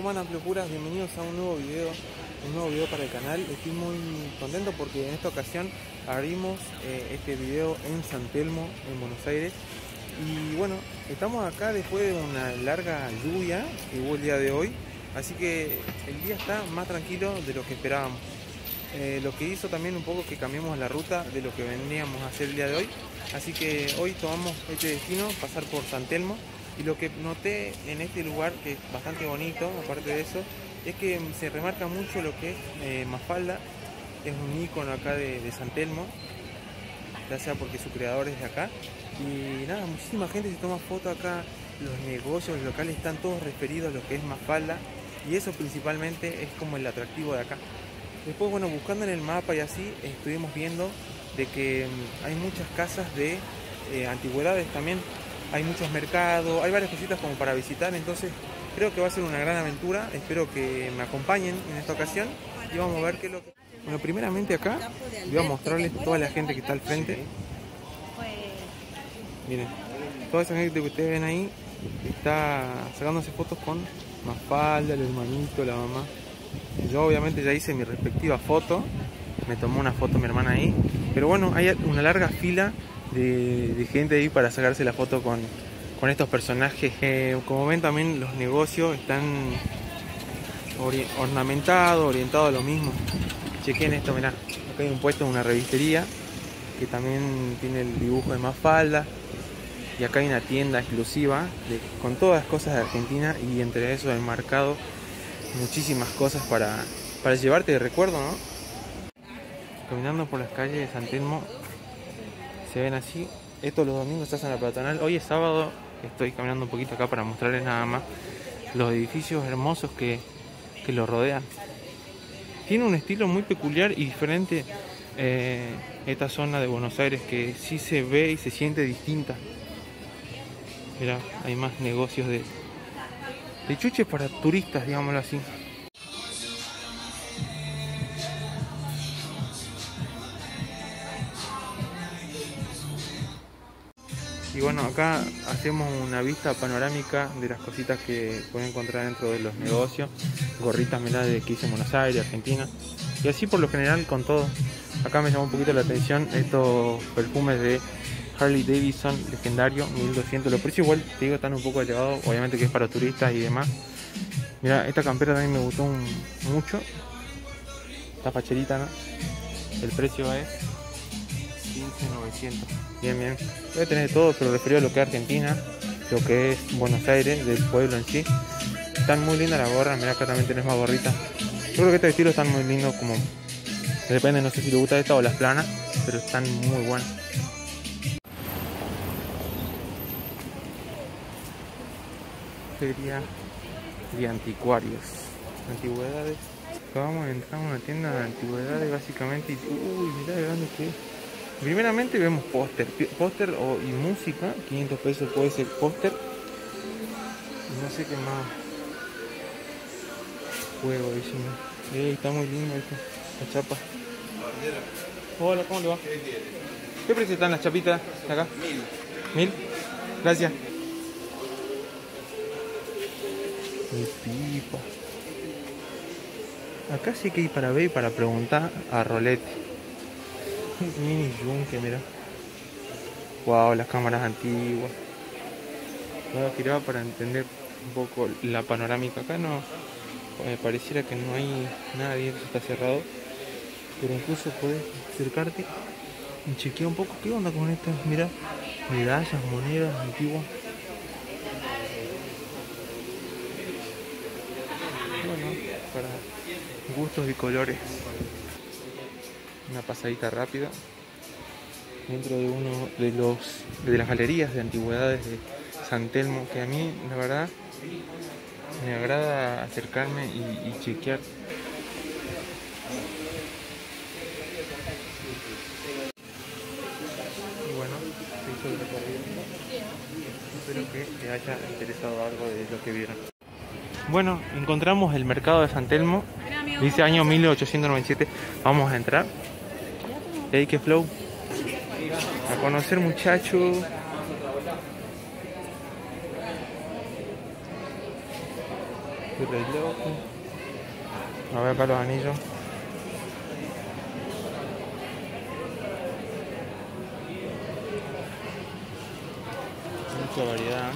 ¿cómo andan Puras? Bienvenidos a un nuevo video, un nuevo video para el canal. Estoy muy contento porque en esta ocasión abrimos eh, este video en San Telmo, en Buenos Aires. Y bueno, estamos acá después de una larga lluvia que hubo el día de hoy. Así que el día está más tranquilo de lo que esperábamos. Eh, lo que hizo también un poco que cambiemos la ruta de lo que veníamos a hacer el día de hoy. Así que hoy tomamos este destino, pasar por San Telmo y lo que noté en este lugar, que es bastante bonito, aparte de eso, es que se remarca mucho lo que es eh, Mafalda, es un icono acá de, San Telmo, ya sea porque su creador es de acá. Y nada, muchísima gente se toma fotos acá, los negocios locales están todos referidos a lo que es Mafalda, y eso principalmente es como el atractivo de acá. Después, bueno, buscando en el mapa y así, estuvimos viendo de que mm, hay muchas casas de eh, antigüedades también hay muchos mercados, hay varias cositas como para visitar, entonces creo que va a ser una gran aventura, espero que me acompañen en esta ocasión y vamos a ver qué es lo que... Bueno, primeramente acá voy a mostrarles toda la gente que está al frente. Miren, toda esa gente que ustedes ven ahí está sacándose fotos con Mafalda, el hermanito, la mamá. Yo obviamente ya hice mi respectiva foto, me tomó una foto mi hermana ahí, pero bueno, hay una larga fila de, gente ahí para sacarse la foto con, estos personajes. como ven también los negocios están ornamentados, orientados a lo mismo. Chequen esto, mirá, acá hay un puesto en una revistería que también tiene el dibujo de Mafalda. Y acá hay una tienda exclusiva con todas las cosas de Argentina y entre eso el marcado muchísimas cosas para, para llevarte de recuerdo, ¿no? Caminando por las calles de San Telmo se ven así. Estos los domingos estás en la peatonal. Hoy es sábado, estoy caminando un poquito acá para mostrarles nada más los edificios hermosos que, que lo rodean. Tiene un estilo muy peculiar y diferente eh, esta zona de Buenos Aires que sí se ve y se siente distinta. Mira, hay más negocios de, de chuches para turistas, digámoslo así. Y bueno, acá hacemos una vista panorámica de las cositas que pueden encontrar dentro de los negocios. Gorritas mirá de que hice en Buenos Aires, Argentina. Y así por lo general con todo. Acá me llamó un poquito la atención estos perfumes de Harley Davidson legendario, 1200. Los precios igual, te digo, están un poco elevados. Obviamente que es para turistas y demás. Mira, esta campera también me gustó mucho. Esta facherita, ¿no? El precio es 15,900. Bien, bien. Voy a tener todo, pero referido a lo que es Argentina, lo que es Buenos Aires, del pueblo en sí. Están muy lindas las gorras, mira acá también tenés más gorritas. Yo creo que estos estilos están muy lindos, como depende, no sé si te gusta esta o las planas, pero están muy buenas. Feria de anticuarios, antigüedades. Acabamos de entrar a una tienda de antigüedades básicamente y uy, mirá de grande que es. Primeramente vemos póster, póster y música, 500 pesos puede ser póster. No sé qué más. Juego, Ey, está muy lindo esto, la chapa. Hola, ¿cómo le va? ¿Qué precio están las chapitas acá? Mil. ¿Mil? Gracias. Mi pipa. Acá sí que hay para ver y para preguntar a Rolete mini yunque, mira. Wow, las cámaras antiguas. No giraba para entender un poco la panorámica. Acá no me pareciera que no hay nadie, está cerrado. Pero incluso puedes acercarte y chequear un poco qué onda con estas, mira, medallas, monedas antiguas. Bueno, para gustos y colores una pasadita rápida dentro de uno de los de las galerías de antigüedades de San Telmo que a mí la verdad me agrada acercarme y, chequear. Y bueno se hizo el recorrido. Espero que te haya interesado algo de lo que vieron. Bueno encontramos el mercado de San Telmo. Dice año 1897 vamos a entrar Hey, que flow. A conocer reloj. A ver acá los anillos. Mucha variedad.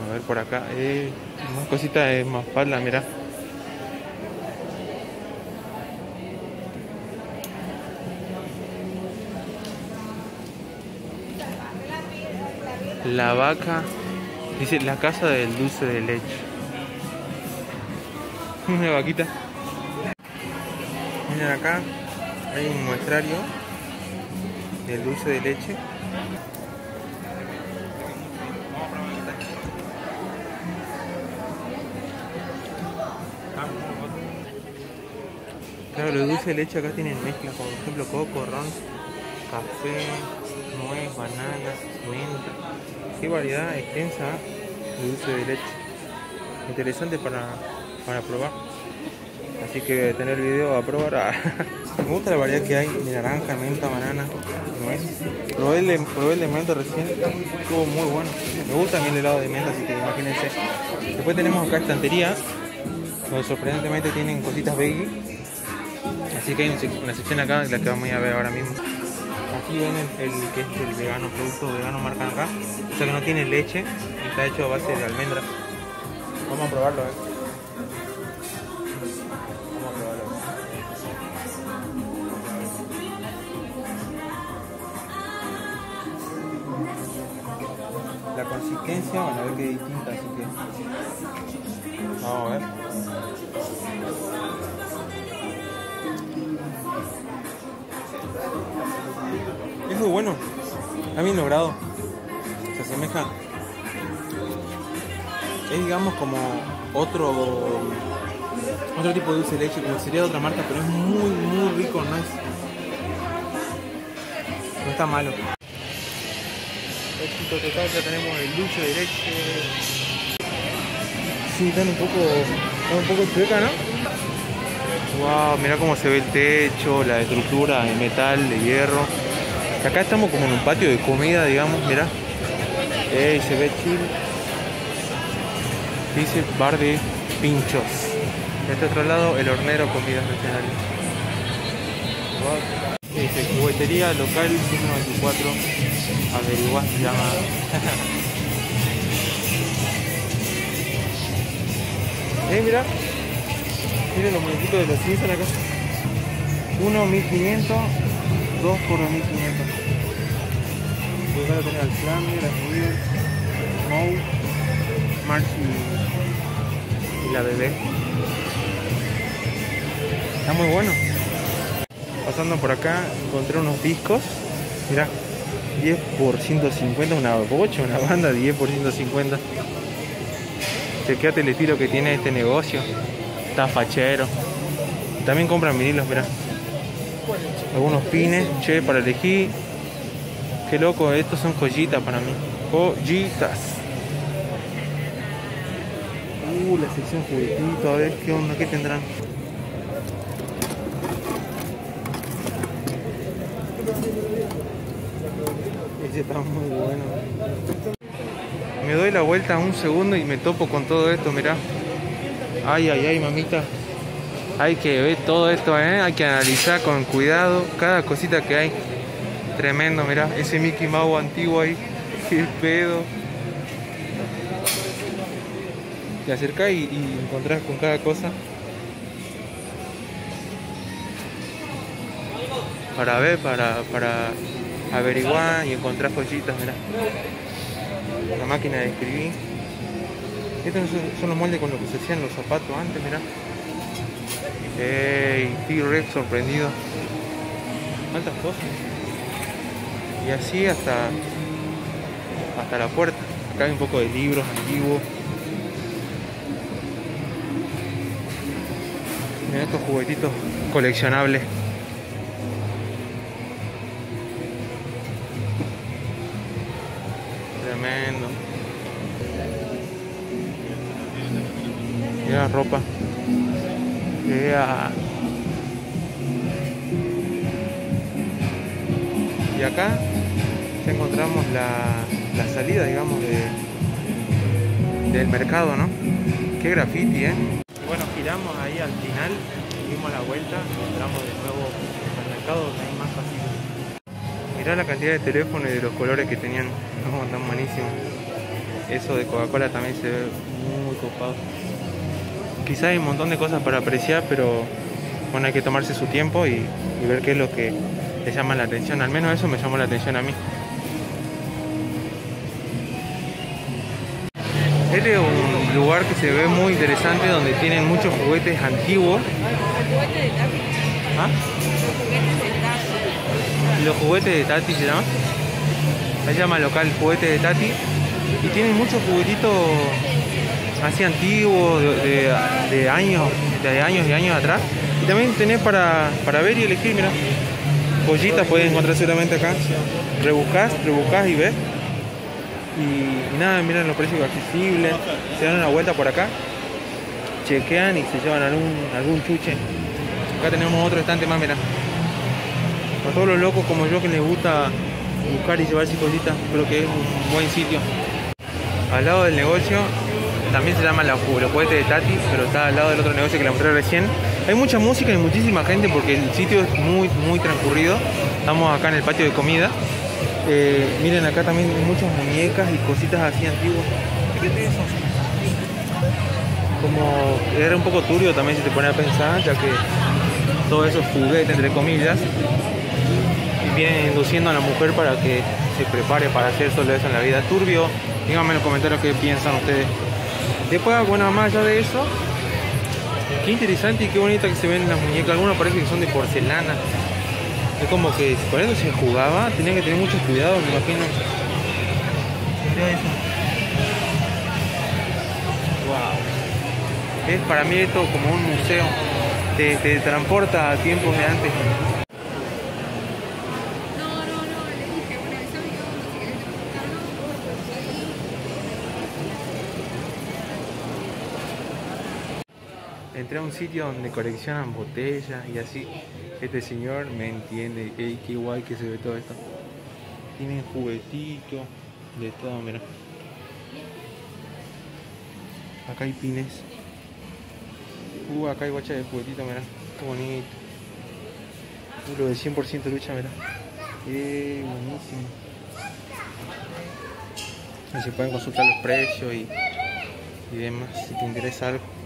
A ver por acá, eh, más cositas de más falda, mira. La vaca, dice la casa del dulce de leche. Una vaquita. Miren acá, hay un muestrario del dulce de leche. Claro, los dulces de leche acá tienen mezclas, como por ejemplo coco, ron, café, nuez, bananas, menta. Qué variedad extensa de dulce de leche. Interesante para, para probar. Así que tener el video a probar. Me gusta la variedad que hay de naranja, menta, banana, nuez. Probé el de, probé el de menta recién, estuvo muy bueno. Me gusta también el helado de menta, así que imagínense. Después tenemos acá estantería, donde sorprendentemente tienen cositas veggie. Así que hay una sección acá, la que vamos a ver ahora mismo. Aquí ven el, el que es el vegano, producto vegano marcan acá. O sea que no tiene leche y está hecho a base de almendras. Vamos a probarlo, eh. Vamos a probarlo. La consistencia, bueno, a ver qué distinta, así que. Vamos a ver. Bueno. Está bien logrado. Se asemeja. Es digamos como otro otro tipo de dulce de leche, como sería de otra marca, pero es muy muy rico, no es. No está malo. Éxito total, ya tenemos el dulce de leche. Sí, están un poco. Están un poco chueca, ¿no? Wow, mira cómo se ve el techo, la estructura de metal, de hierro. Acá estamos como en un patio de comida, digamos, mira. Ey, se ve chill. Dice bar de pinchos. De este otro lado, el hornero comidas regionales. Dice juguetería local 194. Averiguar se llama. eh, mira. Miren los muñequitos de los Simpsons acá. Uno 1500, dos por 1500. Voy a tener al Flamme, la Smith, Moe, March y, y la bebé. Está muy bueno. Pasando por acá encontré unos discos. Mira, 10 por 150, una bocha, una banda 10 por 150. Chequeate el estilo que tiene este negocio. Está fachero. También compran vinilos, mira. Algunos pines, che, para elegir. Qué loco, estos son joyitas para mí. Joyitas. Uh, la sección juguetito, a ver qué onda, qué tendrán. Ese está muy bueno. Me doy la vuelta un segundo y me topo con todo esto, mirá. Ay, ay, ay, mamita. Hay que ver todo esto, ¿eh? Hay que analizar con cuidado cada cosita que hay. Tremendo, mirá. Ese Mickey Mouse antiguo ahí. Qué pedo. Te acercás y, y encontrás con cada cosa. Para ver, para, para averiguar y encontrar joyitas, mirá. La máquina de escribir. Estos son, son los moldes con los que se hacían los zapatos antes, mirá. Ey, T-Rex sorprendido. ¿Cuántas cosas? Y así hasta hasta la puerta. Acá hay un poco de libros antiguos. Miren estos juguetitos coleccionables. Tremendo. Mira la ropa. Y acá ya encontramos la, salida, digamos, de, del mercado, ¿no? Qué graffiti, ¿eh? Bueno, giramos ahí al final, dimos la vuelta, entramos de nuevo al mercado donde hay más fácil. Mirá la cantidad de teléfonos y de los colores que tenían, no, tan buenísimos. Eso de Coca-Cola también se ve muy copado. Quizá hay un montón de cosas para apreciar, pero bueno, hay que tomarse su tiempo y, y ver qué es lo que le llama la atención. Al menos eso me llamó la atención a mí. Este es un lugar que se ve muy interesante donde tienen muchos juguetes antiguos. ¿Ah? Los juguetes de Tati se llama. Se llama local juguete de Tati. Y tienen muchos juguetitos así antiguos, de, años, de años y años atrás. Y también tenés para, para ver y elegir, mira. Joyitas puedes encontrar seguramente acá. Rebuscás, rebuscás y ves. Y, nada, miran los precios accesibles. Se dan una vuelta por acá. Chequean y se llevan algún, algún chuche. Acá tenemos otro estante más, mira. Para todos los locos como yo que les gusta buscar y llevarse cositas, creo que es un buen sitio. Al lado del negocio también se llama los juguetes de Tati, pero está al lado del otro negocio que le mostré recién. Hay mucha música y muchísima gente porque el sitio es muy, muy transcurrido. Estamos acá en el patio de comida. Eh, miren acá también hay muchas muñecas y cositas así antiguas. ¿Qué es eso? Como era un poco turbio también si te pones a pensar, ya que todo eso es juguete entre comillas. Y vienen induciendo a la mujer para que se prepare para hacer solo eso en la vida. Turbio, díganme en los comentarios qué piensan ustedes. Después, bueno, más allá de eso, qué interesante y qué bonita que se ven las muñecas. Algunas parece que son de porcelana. Es como que por eso se jugaba, tenía que tener mucho cuidado, me imagino. Eso. Es para mí esto como un museo. Te, te transporta a tiempos de antes. Entré un sitio donde coleccionan botellas y así. Este señor me entiende. Ey, qué guay que se ve todo esto. Tienen juguetitos, de todo, mira. Acá hay pines. Uh, acá hay guacha de juguetitos, mira. Qué bonito. Uh, lo de 100% lucha, mira. Eh, buenísimo. Y se pueden consultar los precios y, y demás si te interesa algo.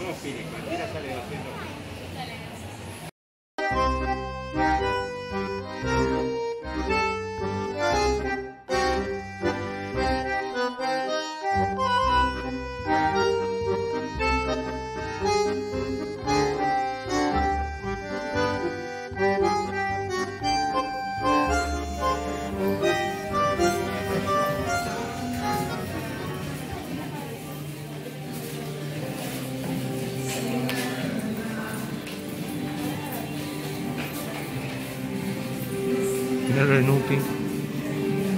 No, Pire, cualquiera sale de los 100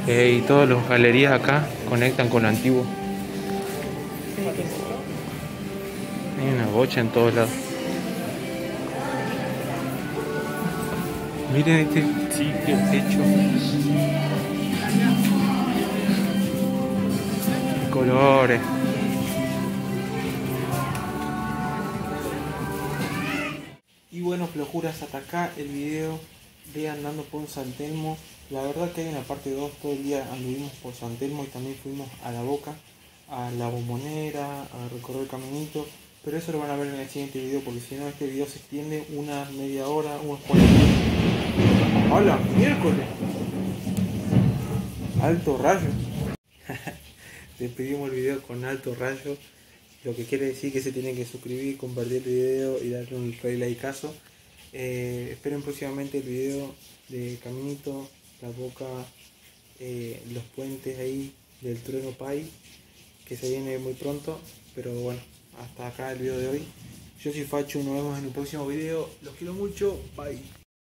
Eh, y todas las galerías acá conectan con lo antiguo. Hay una bocha en todos lados. Miren este sitio, techo. colores. Y bueno, flojuras, hasta acá el video de andando por San Telmo. La verdad que en la parte 2 todo el día anduvimos por San Telmo y también fuimos a la boca, a la bombonera, a recorrer el caminito. Pero eso lo van a ver en el siguiente video porque si no este video se extiende una media hora, unos 40 ¡Hola! ¡Miércoles! Alto rayo. Despedimos el video con alto rayo. Lo que quiere decir que se tienen que suscribir, compartir el video y darle un rey likeazo. Eh, esperen próximamente el video de Caminito, la boca, eh, los puentes ahí del trueno Pai, que se viene muy pronto. Pero bueno, hasta acá el video de hoy. Yo soy Facho, nos vemos en el próximo video. Los quiero mucho, bye.